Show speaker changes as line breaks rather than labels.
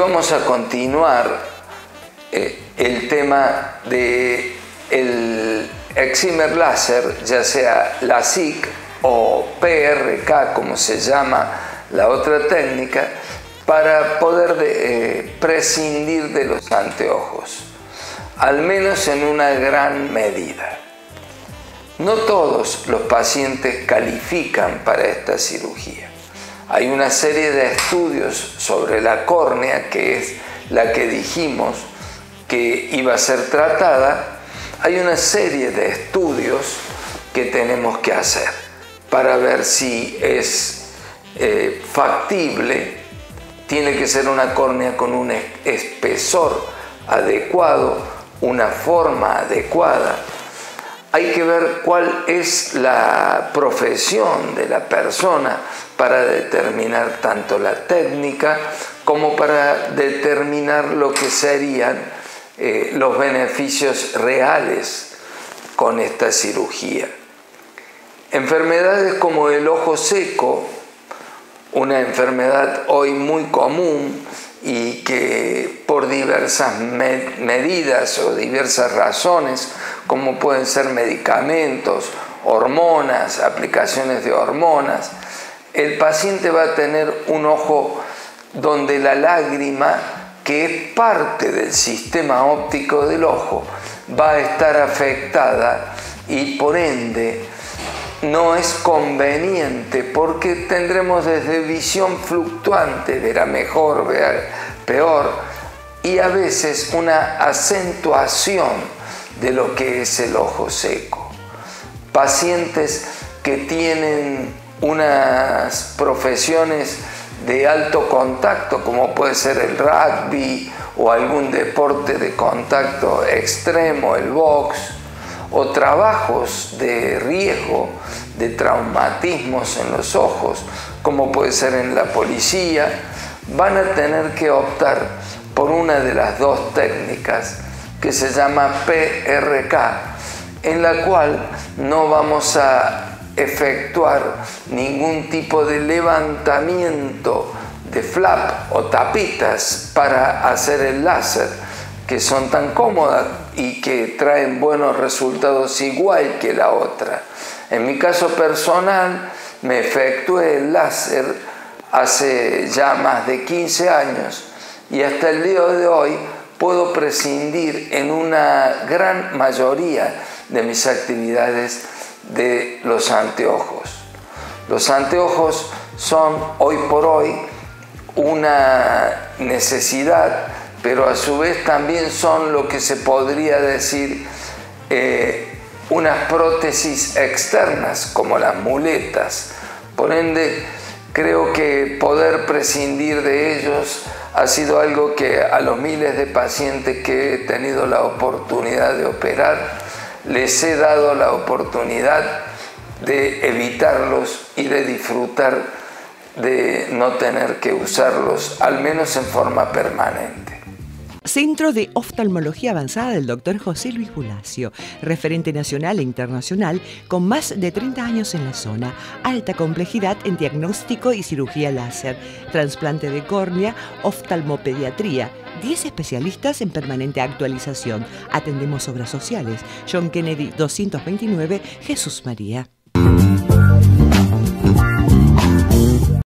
vamos a continuar eh, el tema de el Excimer láser, ya sea la SIC o PRK, como se llama la otra técnica, para poder eh, prescindir de los anteojos, al menos en una gran medida. No todos los pacientes califican para esta cirugía. Hay una serie de estudios sobre la córnea, que es la que dijimos que iba a ser tratada. Hay una serie de estudios que tenemos que hacer para ver si es eh, factible. Tiene que ser una córnea con un espesor adecuado, una forma adecuada hay que ver cuál es la profesión de la persona para determinar tanto la técnica como para determinar lo que serían eh, los beneficios reales con esta cirugía. Enfermedades como el ojo seco, una enfermedad hoy muy común y que por diversas medidas o diversas razones como pueden ser medicamentos, hormonas, aplicaciones de hormonas, el paciente va a tener un ojo donde la lágrima, que es parte del sistema óptico del ojo, va a estar afectada y por ende no es conveniente porque tendremos desde visión fluctuante, verá mejor, verá peor, y a veces una acentuación de lo que es el ojo seco. Pacientes que tienen unas profesiones de alto contacto, como puede ser el rugby o algún deporte de contacto extremo, el box, o trabajos de riesgo de traumatismos en los ojos, como puede ser en la policía, van a tener que optar por una de las dos técnicas que se llama PRK, en la cual no vamos a efectuar ningún tipo de levantamiento de flap o tapitas para hacer el láser, que son tan cómodas y que traen buenos resultados igual que la otra. En mi caso personal, me efectué el láser hace ya más de 15 años y hasta el día de hoy puedo prescindir en una gran mayoría de mis actividades de los anteojos. Los anteojos son hoy por hoy una necesidad, pero a su vez también son lo que se podría decir eh, unas prótesis externas, como las muletas. Por ende, creo que poder prescindir de ellos ha sido algo que a los miles de pacientes que he tenido la oportunidad de operar, les he dado la oportunidad de evitarlos y de disfrutar de no tener que usarlos, al menos en forma permanente.
Centro de Oftalmología Avanzada del Dr. José Luis Bulacio, referente nacional e internacional con más de 30 años en la zona, alta complejidad en diagnóstico y cirugía láser, trasplante de córnea, oftalmopediatría, 10 especialistas en permanente actualización. Atendemos obras sociales. John Kennedy 229, Jesús María.